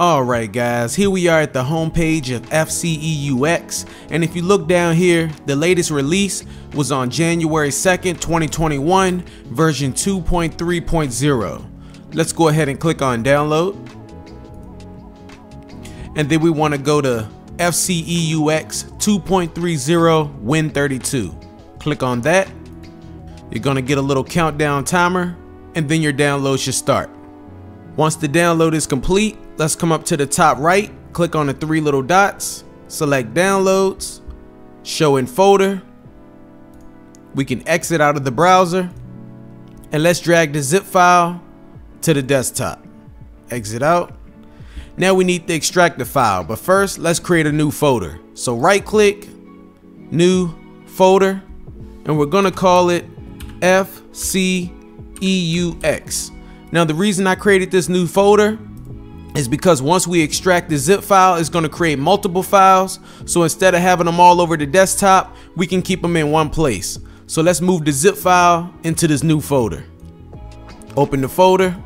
Alright guys, here we are at the homepage of FCEUX and if you look down here, the latest release was on January 2nd, 2021, version 2.3.0. Let's go ahead and click on download. And then we want to go to FCEUX 2.30 Win32. Click on that. You're going to get a little countdown timer and then your download should start. Once the download is complete, let's come up to the top right, click on the three little dots, select downloads, show in folder. We can exit out of the browser and let's drag the zip file to the desktop. Exit out. Now we need to extract the file, but first let's create a new folder. So right click, new folder, and we're gonna call it FCEUX. Now the reason I created this new folder is because once we extract the zip file, it's going to create multiple files. So instead of having them all over the desktop, we can keep them in one place. So let's move the zip file into this new folder. Open the folder.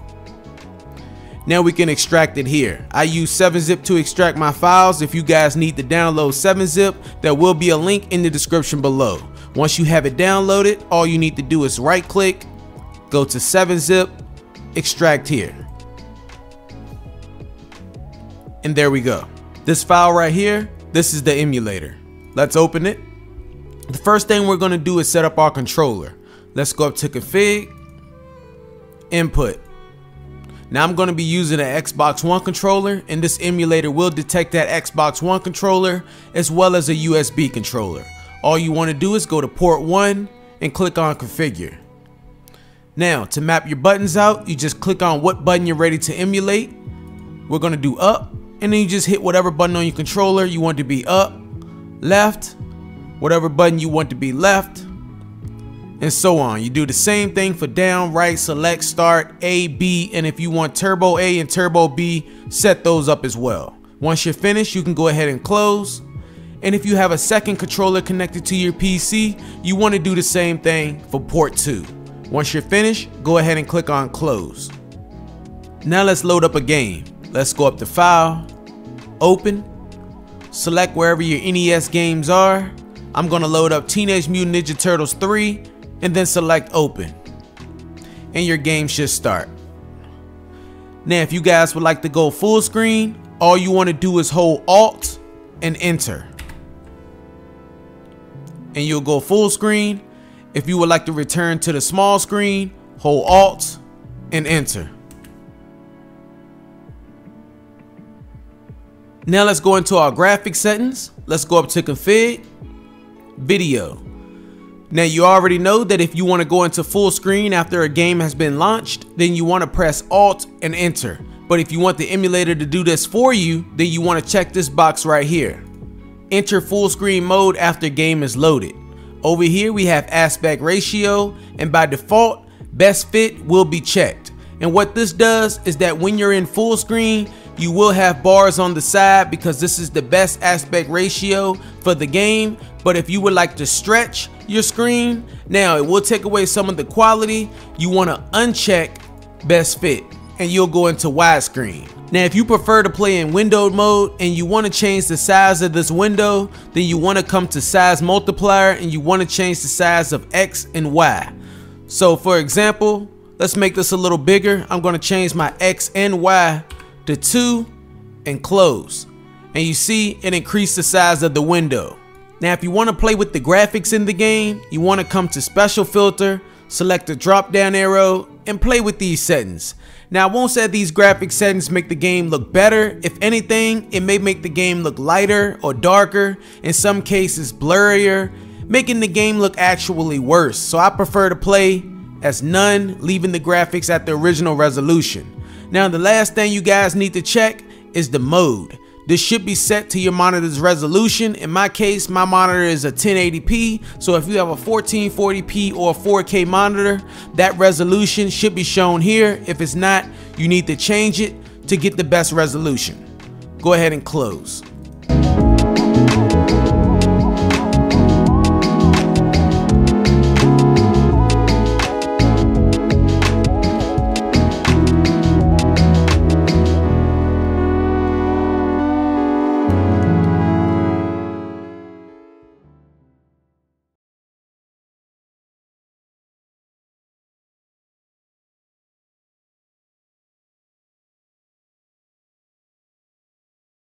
Now we can extract it here. I use 7-zip to extract my files. If you guys need to download 7-zip, there will be a link in the description below. Once you have it downloaded, all you need to do is right click, go to 7-zip, extract here. And there we go. This file right here, this is the emulator. Let's open it. The first thing we're gonna do is set up our controller. Let's go up to config, input. Now I'm gonna be using an Xbox One controller and this emulator will detect that Xbox One controller as well as a USB controller. All you wanna do is go to port one and click on configure. Now, to map your buttons out, you just click on what button you're ready to emulate. We're gonna do up, and then you just hit whatever button on your controller you want to be up, left, whatever button you want to be left, and so on. You do the same thing for down, right, select, start, A, B, and if you want turbo A and turbo B, set those up as well. Once you're finished, you can go ahead and close. And if you have a second controller connected to your PC, you want to do the same thing for port 2. Once you're finished, go ahead and click on close. Now let's load up a game. Let's go up to file, open, select wherever your NES games are. I'm gonna load up Teenage Mutant Ninja Turtles 3 and then select open. And your game should start. Now if you guys would like to go full screen, all you wanna do is hold Alt and enter. And you'll go full screen if you would like to return to the small screen, hold Alt and enter. Now let's go into our graphic settings. Let's go up to config, video. Now you already know that if you want to go into full screen after a game has been launched, then you want to press Alt and enter. But if you want the emulator to do this for you, then you want to check this box right here. Enter full screen mode after game is loaded. Over here we have aspect ratio and by default best fit will be checked. And what this does is that when you're in full screen you will have bars on the side because this is the best aspect ratio for the game. But if you would like to stretch your screen now it will take away some of the quality. You want to uncheck best fit and you'll go into widescreen now, if you prefer to play in windowed mode and you want to change the size of this window, then you want to come to size multiplier and you want to change the size of X and Y. So for example, let's make this a little bigger. I'm going to change my X and Y to 2 and close. And you see it increased the size of the window. Now if you want to play with the graphics in the game, you want to come to special filter, select the drop down arrow and play with these settings. Now I won't say these graphic settings make the game look better. If anything, it may make the game look lighter or darker, in some cases blurrier, making the game look actually worse. So I prefer to play as none, leaving the graphics at the original resolution. Now the last thing you guys need to check is the mode. This should be set to your monitor's resolution. In my case, my monitor is a 1080p. So if you have a 1440p or a 4K monitor, that resolution should be shown here. If it's not, you need to change it to get the best resolution. Go ahead and close.